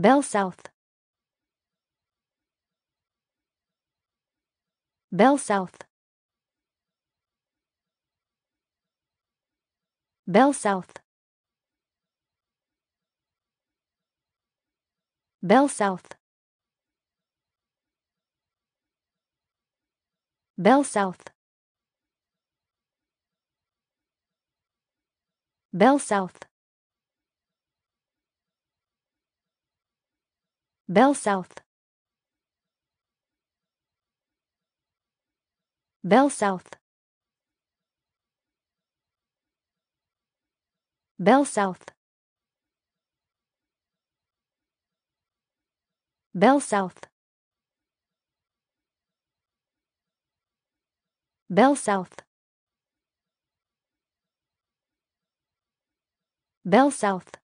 Bell South. Bell South. Bell South. Bell South. Bell South. Bell South. Bell South. Bell South. Bell South. Bell South. Bell South. Bell South.